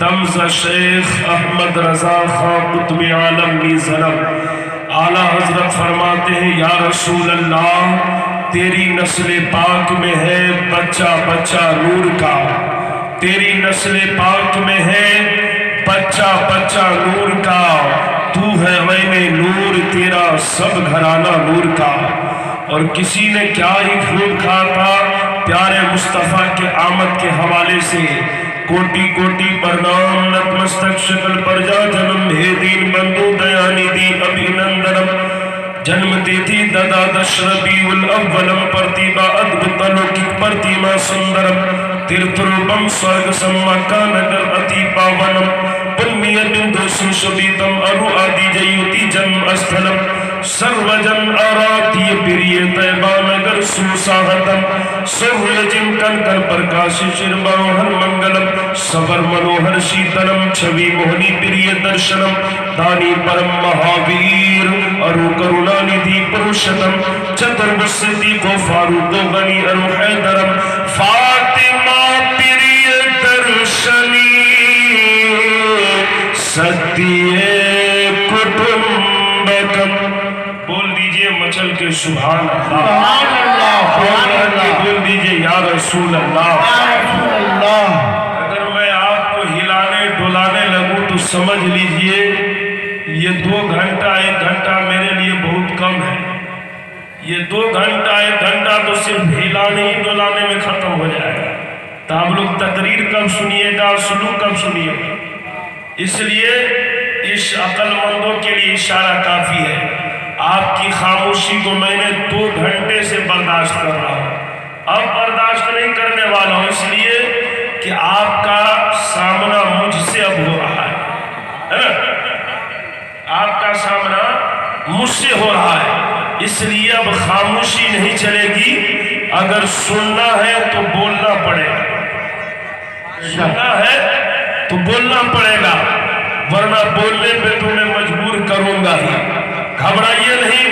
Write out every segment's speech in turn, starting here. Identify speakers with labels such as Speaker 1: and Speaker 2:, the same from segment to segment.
Speaker 1: دمزہ شیخ احمد رضا خان قطب عالم بھی ضرب اعلیٰ حضرت فرماتے ہیں، یا رسول اللہ، تیری نسل پاک میں ہے بچہ بچہ نور کا۔ تیری نسل پاک میں ہے بچہ بچہ نور کا۔ تو ہے عین نور، تیرا سب گھرانہ نور کا۔ اور کسی نے کیا ہی خوب کھا تھا، پیارے مصطفیٰ کے آمد کے حوالے سے کوٹی کوٹی پرنام نتمستک شکل پر جا جنم ہے دین بندو دیانی دین ابھی نندرم جنم دیتی ددا دشربی والاولم پرتیبا ادبت لوکک پرتیما سندرم تیرتروبم سورگ سمکا نگر اتی پاونم پنمیہ بندو سنشبیتم ارو آدی جیوتی جنم استھلم سروجن آراتی پریے تیبان اگر سوساہتم سوجن کن کن پرکاش شرباو منگلم سبر منوہر شیتنم چھوی موہنی پریے درشنم دانی پرم مہاویر ارو کرونانی دی پروشتم چتر بسدی کو فاروق و غنی ارو حیدرم فاطمہ پریے درشنی ستیے سبحان اللہ. بول دیجیے یا رسول اللہ. اگر میں آپ کو ہلانے ڈولانے لگوں تو سمجھ لیجیے یہ دو گھنٹہ ایک گھنٹہ میرے لیے بہت کم ہے۔ یہ دو گھنٹہ ایک گھنٹہ تو صرف ہلانے ہی ڈولانے میں ختم ہو جائے گا۔ تو آپ لوگ تقریر کب سنیے گا سلوک کب سنیے گا؟ اس لیے اس عقل مندوں کے لیے اشارہ کافی ہے۔ آپ کی خاموشی کو میں نے دو گھنٹے سے برداشت کر رہا ہوں۔ اب برداشت نہیں کرنے والا ہوں، اس لیے کہ آپ کا سامنا مجھ سے اب ہو رہا ہے۔ آپ کا سامنا مجھ سے ہو رہا ہے۔ اس لیے اب خاموشی نہیں چلے گی۔ اگر سننا ہے تو بولنا پڑے گا۔ سننا ہے تو بولنا پڑے گا۔ ورنہ بولنے پہ تمہیں مجبور کروں گا ہی۔ گھبرائیے نہیں،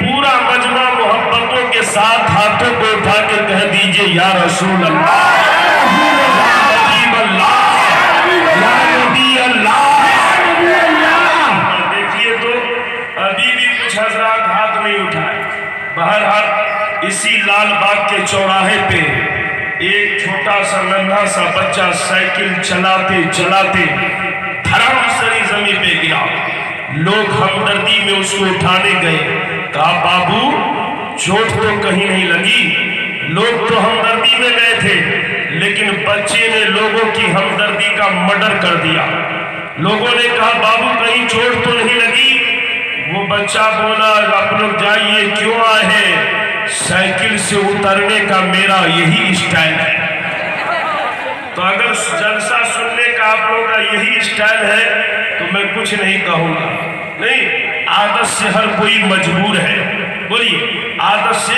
Speaker 1: پورا مجمع محبتوں کے ساتھ ہاتھوں کو اٹھا کے کہہ دیجیے، یا رسول اللہ یا حبیب اللہ، یا نبی اللہ۔ دیکھیے تو، ابھی بھی کچھ حضرات ہاتھ نہیں اٹھائے۔ بہرحال، اسی لال باغ کے چوراہے پہ ایک چھوٹا سا ننھا سا بچہ سائیکل چلاتے چلاتے دھرم سری زمین پہ گیا۔ لوگ ہمدردی میں اس کو اٹھانے گئے۔ کہا، بابو، چوٹ تو کہیں نہیں لگی۔ لوگ تو ہمدردی میں گئے تھے، لیکن بچے نے لوگوں کی ہمدردی کا مڈر کر دیا۔ لوگوں نے کہا، بابو، کہیں چوٹ تو نہیں لگی؟ وہ بچہ بولا آپ لوگ جائیے، کیوں آئے ہیں؟ سائیکل سے اترنے کا میرا یہی اسٹائل ہے۔ تو اگر جلسہ سننے کا آپ لوگ کا یہی اسٹائل ہے، تو میں کچھ نہیں کہوں گا۔ نہیں، عادت سے ہر کوئی مجبور ہے۔ بولیے، عادت سے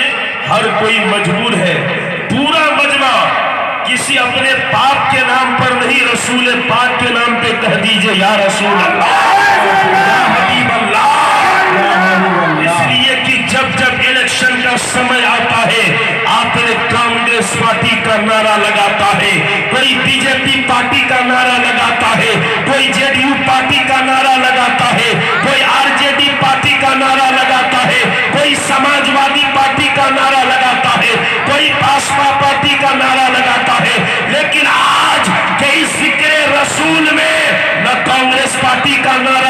Speaker 1: ہر کوئی مجبور ہے۔ پورا مجمع کسی اپنے پاپ کے نام پر نہیں، رسول پاک کے نام پہ کہہ دیجیے، یا رسول اللہ۔ یا حبیب اللہ۔ اس لیے کہ جب جب الیکشن کا سمے آتا ہے، آپ نے کانگریس پارٹی کا نعرہ لگاتا ہے۔ کوئی بی جے پی پارٹی کا نعرہ لگاتا ہے، کوئی جے ڈی یو پارٹی کا نعرہ لگاتا ہے، کوئی آر جے ڈی پارٹی کا نعرہ لگاتا ہے، کوئی سماجوادی پارٹی کا نعرہ لگاتا ہے، کوئی پاسپا پارٹی کا نعرہ لگاتا ہے۔ لیکن آج کئی ذکر رسول میں نہ کانگریس پارٹی کا نعرہ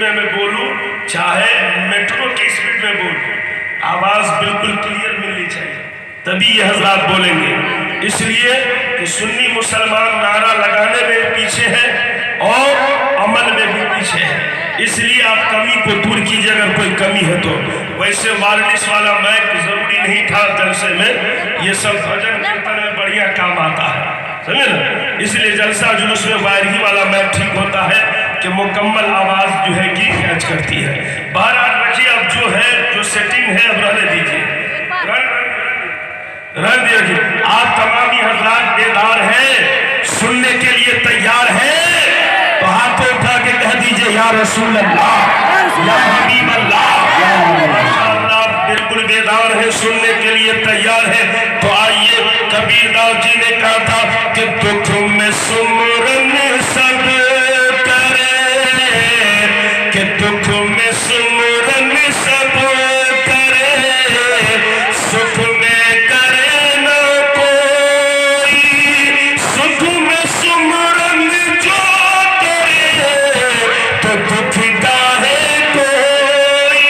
Speaker 1: اسپیڈ میں میں بولوں، چاہے میٹرو کے اسپیڈ میں بولوں آواز بالکل کلیئر ملنی چاہیے۔ تبھی یہ حضرات بولیں گے۔ اس لیے کہ سنی مسلمان نعرہ لگانے میں پیچھے ہے اور عمل میں بھی پیچھے ہے اس لیے آپ کمی کو دور کیجیے اگر کوئی کمی ہے تو۔ ویسے وارنس والا میک ضروری نہیں تھا جلسے میں۔ یہ سب بھجن کیرتن میں بڑھیا کام آتا ہے۔ سمجھے نا؟ اس لیے جلسہ جلوس میں وائرہی والا میک ٹھیک ہوتا ہے۔ کہ مکمل آواز جو ہے کی کیچ کرتی ہے۔ بہرحال رکھیے اب جو ہے، جو سیٹنگ ہے، اب رہنے دیجیے رہنے دیجیے آپ تمامی حضرات بیدار ہیں، سننے کے لیے تیار ہیں۔ تو ہاتھوں اٹھا کے کہہ دیجیے، یا رسول اللہ، یا حبیب اللہ۔ ماشاءاللہ بالکل بیدار ہے سننے کے لیے تیار ہے تو آئیے کبیر داؤ جی نے کہا سمرن سب کرے سکھ میں کرے نہ کوئی سکھ میں سمرن جو کرے، تو دکھ گاہے کوئی۔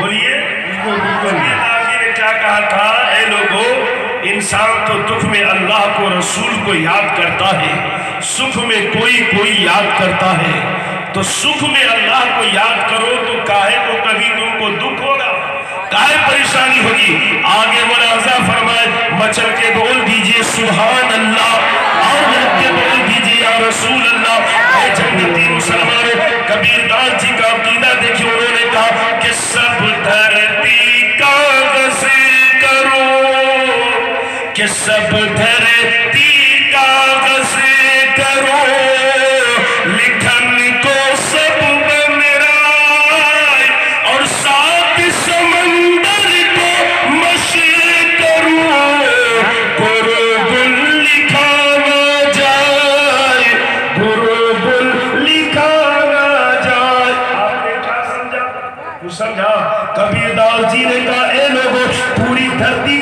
Speaker 1: بولیے نے کیا کہا تھا؟ اے لوگو، انسان تو دکھ میں اللہ کو رسول کو یاد کرتا ہے، سکھ میں کوئی کوئی یاد کرتا ہے، تو سکھ میں اللہ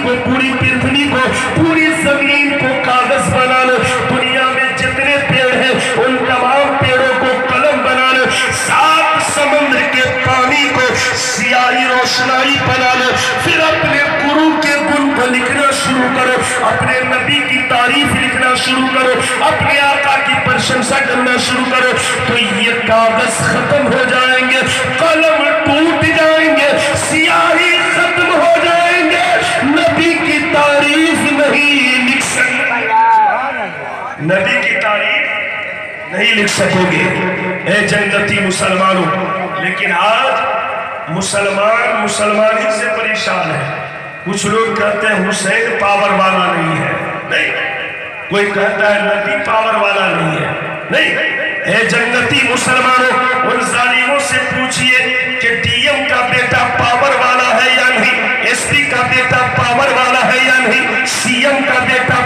Speaker 1: کو پوری پرتھوی کو، پوری زمین کو کاغذ بنا لو دنیا میں جتنے پیڑ ہیں، ان تمام پیڑوں کو قلم بنا لو سات سمندر کے پانی کو سیاہی روشنائی بنا لو پھر اپنے گرو کے گن کو لکھنا شروع کرو۔ اپنے نبی کی تعریف لکھنا شروع کرو۔ اپنے آقا کی پرشنسا کرنا شروع کرو۔ تو یہ کاغذ ختم ہو جائیں گے۔ قلم نبی کی تعریف نہیں لکھ سکو گے۔ اے جنتی مسلمانوں، لیکن آج مسلمان مسلمانی سے پریشان ہے کچھ لوگ کہتے ہیں حسین پاور والا نہیں ہے۔ نہیں، کوئی کہتا ہے نبی پاور والا نہیں ہے۔ نہیں، اے جنتی مسلمانوں، ان ظالموں سے پوچھئے کہ ڈی ایم کا بیٹا پاور والا ہے یا نہیں، ایس پی کا بیٹا پاور والا ہے یا نہیں، سی ایم کا بیٹا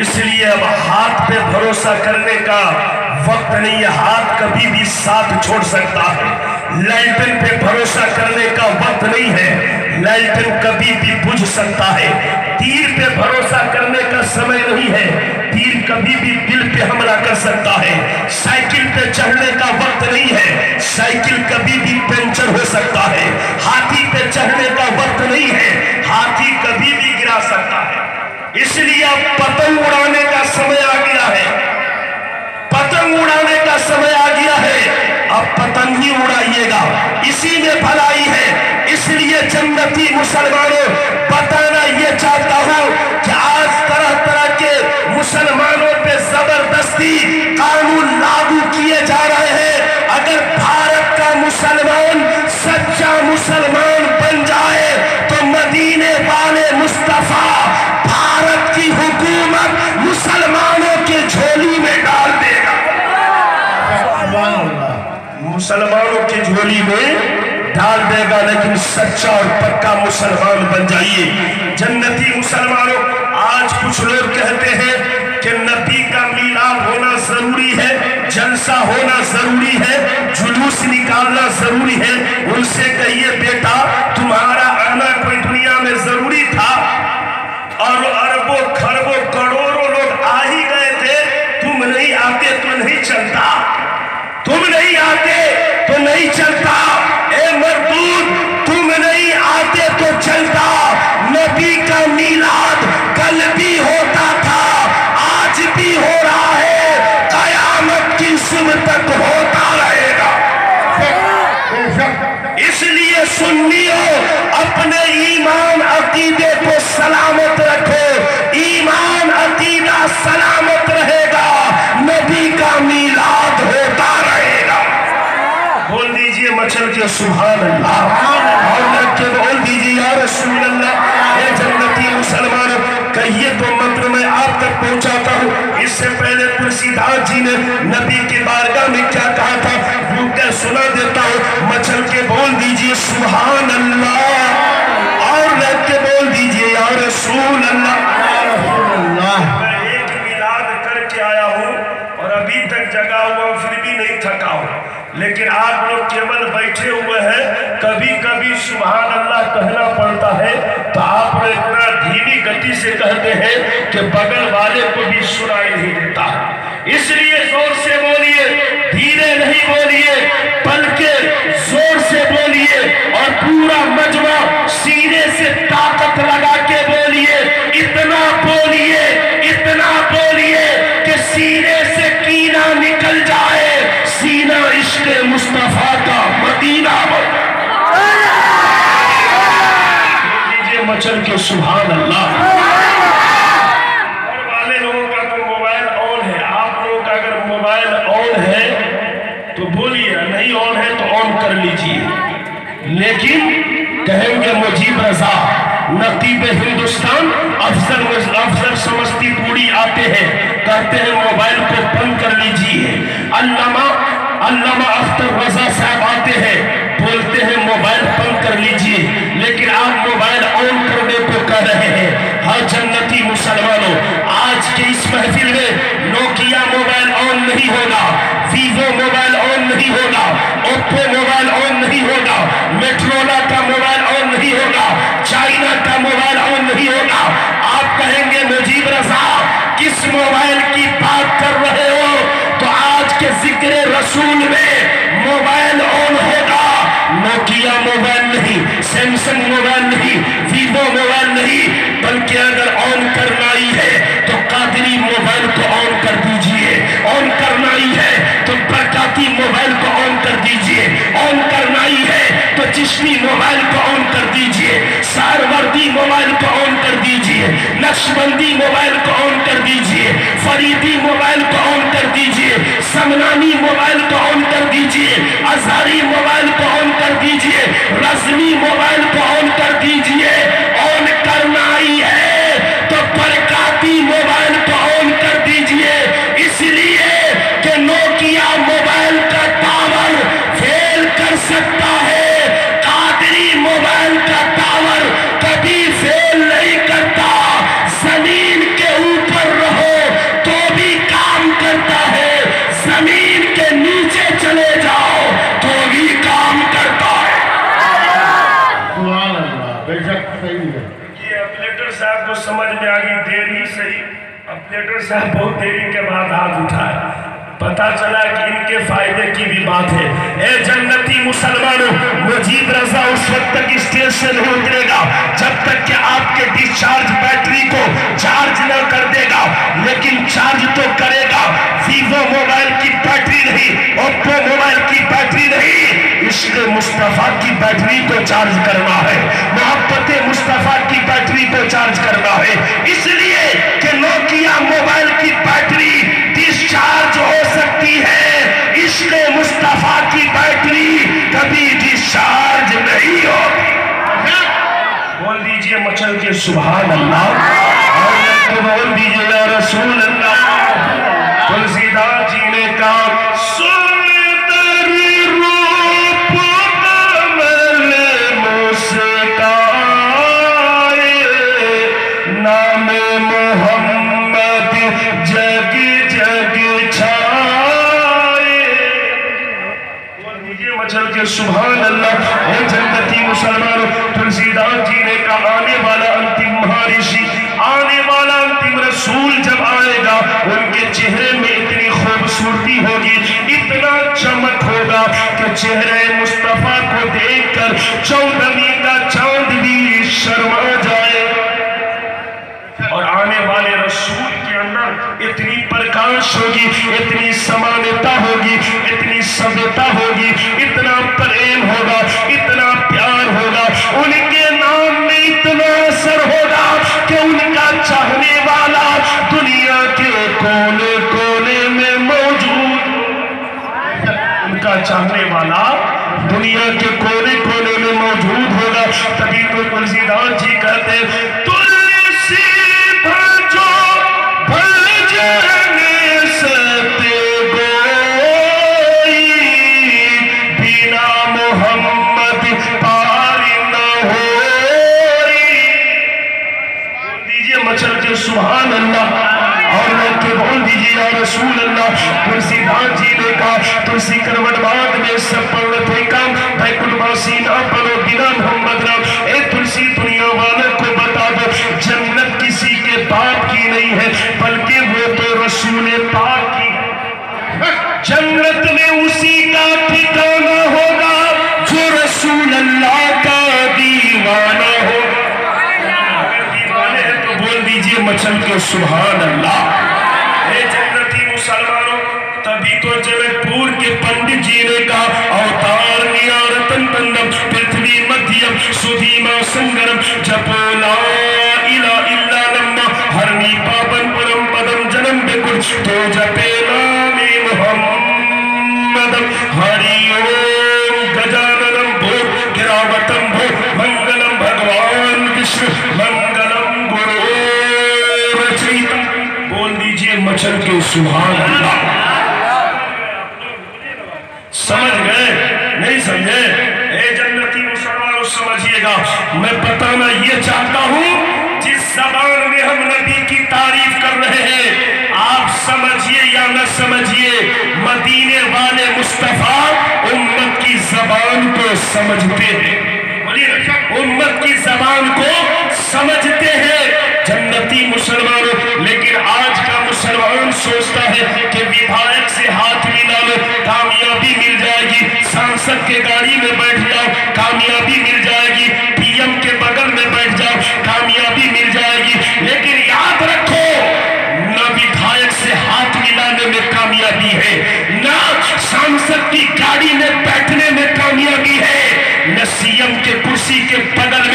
Speaker 1: اس لیے اب ہاتھ پہ بھروسہ کرنے کا وقت نہیں ہے۔ ہاتھ کبھی بھی ساتھ چھوڑ سکتا ہے۔ لائٹن پہ بھروسہ کرنے کا وقت نہیں ہے۔ لائٹن کبھی بھی بجھ سکتا ہے۔ تیر پہ بھروسہ کرنے کا سمے نہیں ہے۔ تیر کبھی بھی دل پہ حملہ کر سکتا ہے۔ سائیکل پہ چڑھنے کا وقت نہیں ہے۔ سائیکل کبھی بھی پینچر ہو سکتا ہے۔ ہاتھی پہ چڑھنے کا وقت نہیں ہے۔ ہاتھی کبھی بھی گرا سکتا ہے۔ اس لیے آپ پتنگ اڑانے کا سمے آ گیا ہے۔ پتنگ اڑانے کا سمے آ گیا ہے۔ اب پتنگ ہی اڑائیے گا۔ اسی میں بھلائی ہے۔ اس لیے جنتی مسلمانوں، بتانا یہ چاہتا ہوں کہ آج طرح طرح کے مسلمانوں پہ زبردستی مسلمانوں کی جھولی میں ڈال دے گا، لیکن سچا اور پکا مسلمان بن جائیے۔ جنتی مسلمانوں، آج کچھ لوگ کہتے ہیں کہ نبی کا میلاد ہونا ضروری ہے، جلسہ ہونا ضروری ہے، جلوس نکالنا ضروری ہے۔ ان سے کہیے، بیٹا سبحان اللہ اور لگ کے بول دیجیے یا رسول اللہ اے جنتی مسلمان کہیے تو منتر میں آپ تک پہنچاتا ہوں اس سے پہلے پرسیدھار جی نے نبی کے بارگاہ میں کیا کہا تھا وہ کیا سنا دیتا ہوں مچل کے بول دیجیے سبحان اللہ اور لگ کے بول دیجیے یا رسول اللہ میں ایک میلاد کر کے آیا ہوں اور ابھی تک جگا ہوا ہوں پھر بھی نہیں تھکا ہوں۔ لیکن آپ لوگ کیول بیٹھے ہوئے ہیں کبھی کبھی سبحان اللہ کہنا پڑتا ہے تو آپ اتنا دھیمی گتی سے کہتے ہیں کہ بغل والے کو بھی سنائی نہیں دیتا۔ اس لیے زور سے بولیے، دھیرے نہیں بولیے، بلکہ زور سے بولیے اور پورا مجمع ہے۔ تو آن کر لیجیے لیکن کہیں گے مجیب رضا، نقیب ہندوستان افسر افسر سمستی پوری آتے ہیں، کہتے ہیں موبائل کو بند کر لیجیے علامہ علامہ اختر رضا صاحب آتے ہیں۔ نہیں ہوگا ویوو موبائل آن نہیں ہوگا اوپو موبائل آن نہیں ہوگا میٹرولا کا موبائل آن نہیں ہوگا چائنا کا موبائل آن نہیں ہوگا آپ کہیں گے، مجیب رضا، کس موبائل کی بات کر رہے ہو؟ تو آج کے ذکر رسول میں موبائل آن ہوگا۔ نوکیا موبائل ہے موبائل کو آن کر دیجیے، ساروردی موبائل کو آن کر دیجیے، نقشبندی موبائل کو صاحب بہت دیر کے بعد ہاتھ اٹھائے۔ پتا چلا کہ ان کے فائدے کی بھی بات ہے۔ اے جنتی مسلمانوں مجید رضا اس وقت تک اسٹیج سے نہیں اترے گا، جب تک کہ آپ کے ڈسچارج بیٹری کو چارج نہ کر دے گا۔ لیکن چارج تو کرے گا۔ ویوو موبائل کی بیٹری نہیں اوپو موبائل کی بیٹری نہیں۔ عشق مصطفیٰ کی بیٹری کو چارج کرنا ہے۔ محبت مصطفیٰ کی بیٹری کو چارج کرنا ہے۔ اس چارج نہیں ہوتی۔ بول دیجیے مچھل کے سبحان اللہ۔ اور بول دیجیے خوبصورتی ہوگی۔ اتنا چمک ہوگا کہ چہرے مصطفیٰ کو دیکھ کر چودھری سبحان سبحان اللہ سمجھ گئے؟ نہیں سمجھے؟ اے جنتی مسلمان سمجھئے گا۔ میں بتانا یہ چاہتا ہوں، جس زبان میں ہم نبی کی تعریف کر رہے ہیں، آپ سمجھئے یا نہ سمجھیے، مدینے والے مصطفیٰ امت کی زبان کو سمجھتے ہیں۔ متعلق امت کی زبان کو سمجھتے ہیں۔ جنتی مسلمانوں لیکن آج کا مسلمان سوچتا ہے کہ ودھایک سے ہاتھ ملا لو، کامیابی مل جائے گی۔ سانسک کے گاڑی میں بیٹھ جاؤ، کامیابی مل جائے گی۔ پی ایم کے بگر میں بیٹھ جاؤ، کامیابی مل جائے گی۔ لیکن یاد رکھو، نہ ودھایک سے ہاتھ بھی ملانے میں کامیابی ہے، نہ سانسک کی گاڑی میں بیٹھنے میں کامیابی ہے۔ سی ایم کے کرسی کے بدل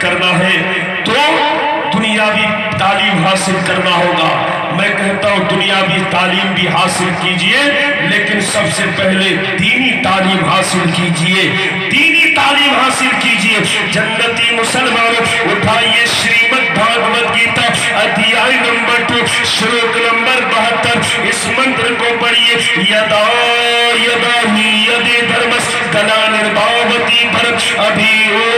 Speaker 1: کرنا ہے تو دنیاوی تعلیم حاصل کرنا ہوگا۔ میں کہتا ہوں دنیاوی تعلیم بھی حاصل کیجیے، لیکن سب سے پہلے دینی تعلیم حاصل کیجیے۔ دینی تعلیم حاصل کیجیے۔ جنتی مسلمان، اٹھائیے شریمت بھاگوت گیتا، ادھیائی نمبر ٹو شروک نمبر بہتر۔ اس منتر کو پڑھیے یدا یدا ہی یدے دھرمس کلا نرباوتی بھرک ابھی اوہ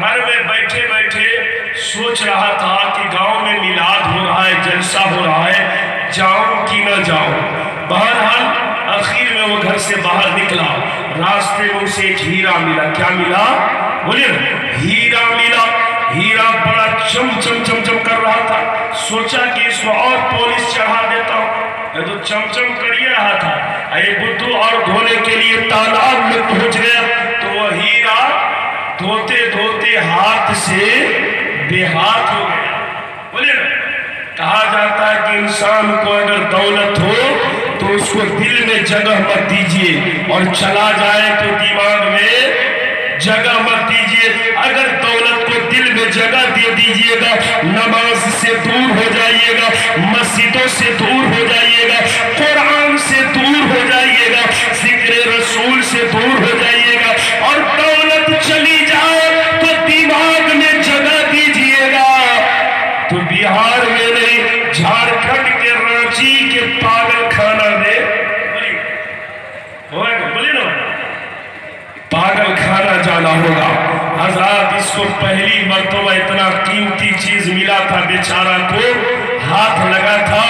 Speaker 1: گھر میں بیٹھے بیٹھے سوچ رہا تھا کہ گاؤں میں ملاد ہو رہا ہے، جلسہ ہو رہا ہے۔ جاؤں کی نہ جاؤں۔ بہرحال اخیر میں وہ گھر سے باہر نکلا۔ راستے میں اسے ایک ہیرا ملا۔ کیا ملا؟ بولے، ہیرا ملا۔ ہیرا بڑا چم چم چم چم کر رہا تھا۔ سوچا کہ اس کو اور پولیس چڑھا دیتا ہوں۔ میں تو چم چم کر یہ رہا تھا۔ اے بدو اور دھونے کے لیے تالاب میں پہنچ گیا۔ دھوتے دھوتے ہاتھ سے بے ہاتھ ہو گیا۔ بولے نا کہا جاتا ہے کہ انسان کو اگر دولت ہو تو اس کو دل میں جگہ مت دیجیے اور چلا جائے تو دماغ میں جگہ مت دیجیے۔ اگر دولت کو دل میں جگہ دے دیجیے گا، نماز سے دور ہو جائیے گا، مسجدوں سے دور ہو جائیے گا، قرآن سے دور ہو جائیے گا، ذکر رسول سے دور ہو جائیے گا اور چلی جاؤ تو میں جگہ دیجیے گا۔ تو میں نہیں، جھارکھنڈ کے رانچی کے پاگل خانہ پاگل جانا ہوگا۔ اس کو پہلی مرتبہ اتنا قیمتی چیز ملا تھا بیچارہ کو۔ ہاتھ لگا تھا،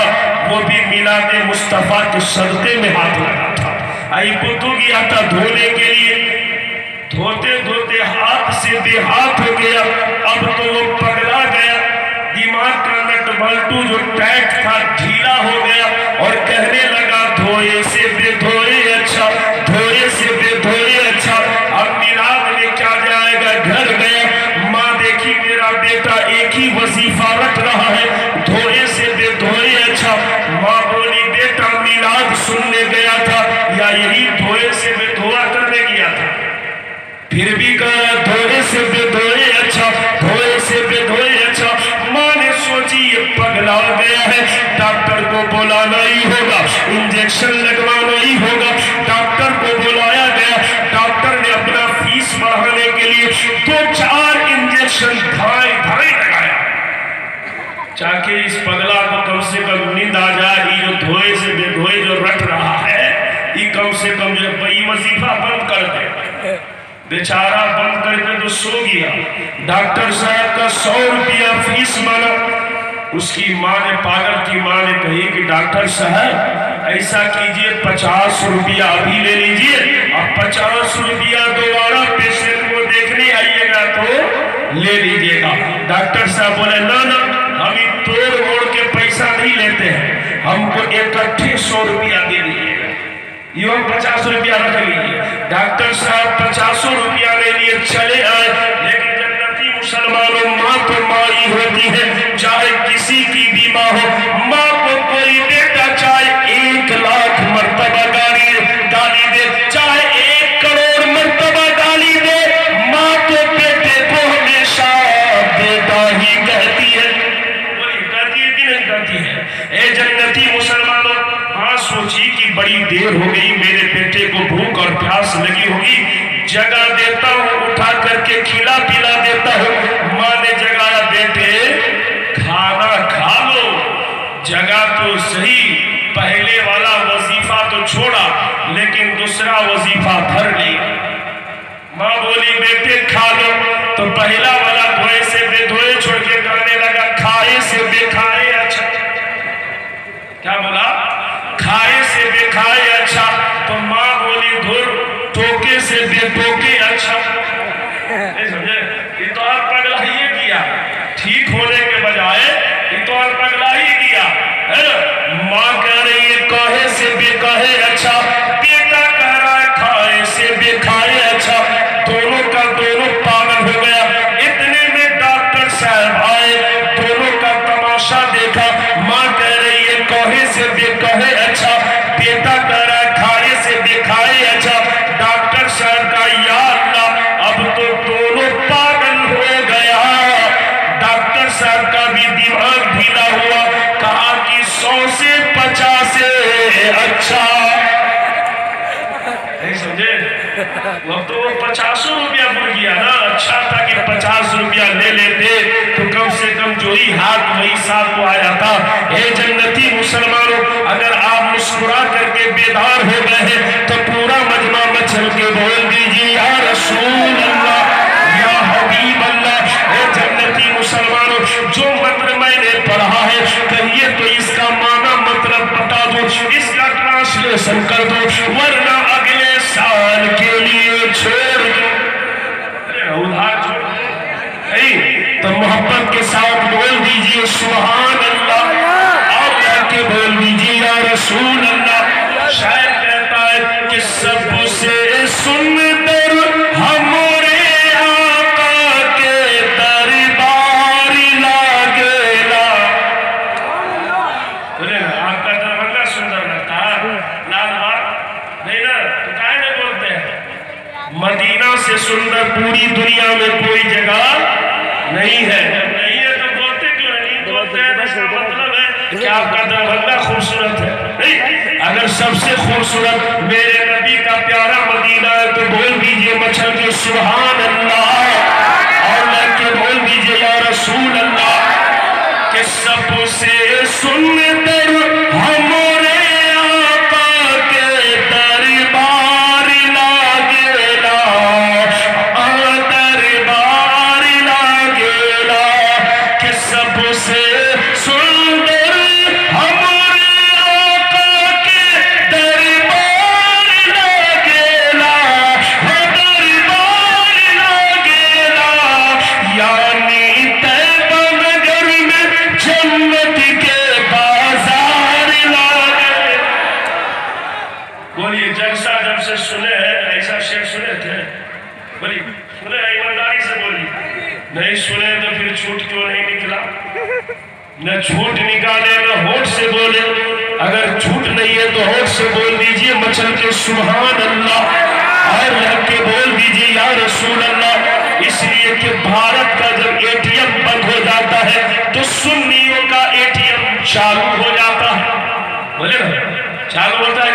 Speaker 1: وہ بھی ملا میں مصطفیٰ کے صدقے میں ہاتھ لگا تھا۔ آئی پتو گیا تھا دھونے کے لیے سے ہاتھ ہو گیا، اب تو وہ پگلا گیا۔ دماغ کا نٹ بلٹو جو ٹیٹ تھا، ڈھیلا ہو گیا اور کہنے لگا، دھوئے سے بے دھوئے۔ اس پگلا کو کم سے کم نند آ جائے یہ جو دھوئے سے بے دھوئے جو رٹ رہا ہے، یہ کم سے کم جو بئی وظیفہ بند کر دے۔ بیچارہ بند کر کے تو سو گیا۔ ڈاکٹر صاحب کا سو روپیہ فیس مانا اس کی ماں نے پاگل کی ماں نے کہی کہ ڈاکٹر صاحب، ایسا کیجیے پچاس روپیہ ابھی لے لیجیے۔ اب پچاس روپیہ دوبارہ پیشنٹ کو دیکھنے آئیے گا تو لے لیجیے گا۔ ڈاکٹر صاحب بولے نا نا کبھی توڑ موڑ کے پیسہ نہیں لیتے ہیں۔ ہم کو اکٹھے سو روپیہ دے دیئے گا ہم پچاس روپیہ رکھ لیجیے ڈاکٹر صاحب پچاسوں روپیہ لے لیے، چلے آئے۔ لیکن جنتی مسلمانوں ماں پر ماری ہوتی ہے۔ پہلا والا دھوئے سے بے دھوئے چھوڑ کے کرنے لگا کھائے سے بے کھائے اچھا کیا بولا کھائے سے بے کھائے اچھا تو ماں بولی دھر ٹوکے سے بے ٹوکے اچھا یہ تو آپ پگلا ہی کیا ٹھیک ہونے کے بجائے یہ تو آپ پگلا ہی کیا ماں کہہ رہی ہے کاہے سے بے کاہے اچھا وہ تو پچاس روپیہ بڑھ گیا نا اچھا تھا کہ پچاس روپیہ لے لیتے، تو کم سے کم جو ہی ہاتھ وہی ساتھ کو آیا تھا۔ اے جنتی مسلمانوں، اگر آپ مسکرا کر کے بیدار ہو گئے ہیں، تو پورا مجمع مچھل کے بول دیجیے یا رسول اللہ، یا حبیب اللہ۔ اے جنتی مسلمانوں، جو مطلب میں نے پڑھا ہے، کہیے تو اس کا معنی مطلب بتا دو، اس کا ٹرانسلیشن کر دو، ورنہ خوبصورت میرے نبی کا پیارا مدینہ ہے، تو بول دیجیے مچھر کے سبحان اللہ۔ اور لگ کے بول دیجیے یا رسول اللہ کہ سب سے سنتے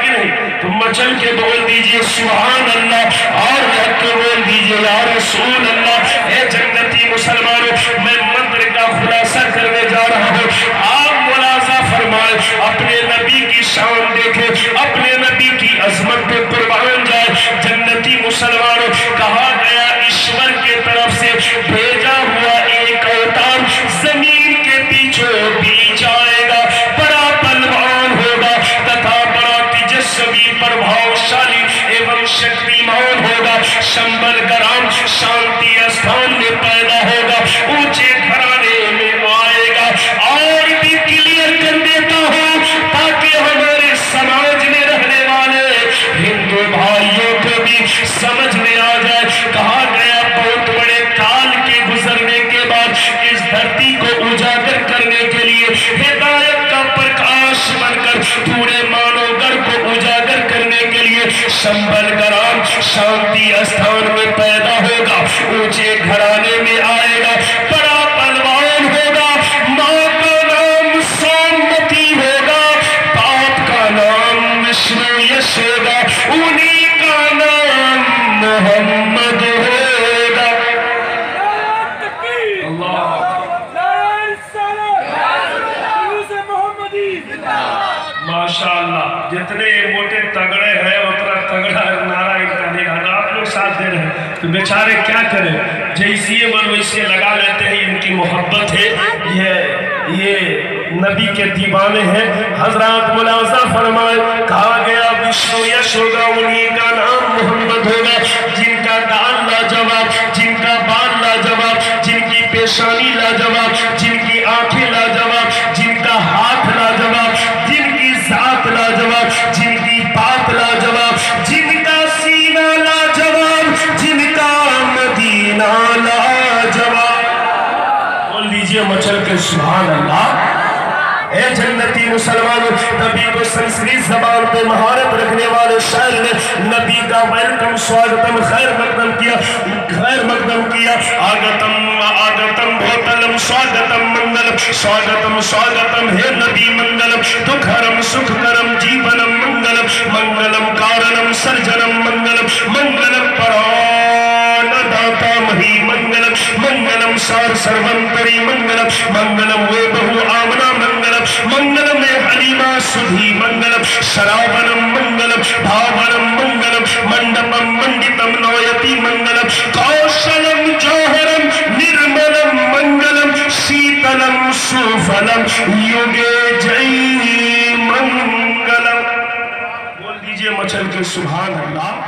Speaker 1: کی نہیں تو مچل کے بول دیجیے، سبحان اللہ۔ اور جہت کے بول دیجیے یا رسول اللہ۔ اے جنتی مسلمانوں، میں مندر کا خلاصہ کرنے جا رہا ہوں۔ آپ ملازہ فرمائے اپنے نبی کی شان دیکھیں، اپنے نبی کی عظمت پر قربان جائے جنتی مسلمانوں، کہا گیا عشور کے طرف سے بھیجا ہوا ایک اوتار زمین کے پیچھے بیچار سنبھل کر ہم شانتی سنبل گرام شانتی استھان میں پیدا ہوگا اونچے گھرانے میں آئے بیچارے کیا کریں؟ جیسے من سے لگا لیتے ہیں، ان کی محبت ہے۔ یہ یہ نبی کے دیوانے ہیں۔ حضرات ملازہ فرمائے، کہا گیا بشنو یا شوگا انہی کا نام محمد ہوگا۔ جن کا دان لا جواب جن کا بان لا جواب جن کی پیشانی لا جواب جن کی آنکھیں لا کہے سبحان اللہ۔ اے جنتی مسلمان، نبی کو سنسری زبان پہ مہارت رکھنے والے شاعر نے نبی کا ویلکم سواگتم، خیر مقدم کیا، خیر مقدم کیا۔ آگتم آگتم بھوتلم سواگتم منگلم سواگتم سواگتم، ہے نبی منگلم دکھرم، سکھرم جیبنم جیونم منگلم منگلم کارنم، سرجنم منگلم منگلم سار سر منتری منگلب منگلم وے بہو آمنا منگلب منگلم میں حلیمہ سدھی منگلب سرابنم منگلب بھاونم منگلب منڈپم منڈتم نویتی منگلب کاؤسلم جاہرم نرملم منگلم سیتلم سوفلم یوگے جائی منگلم بول دیجیے مچل کے سبحان اللہ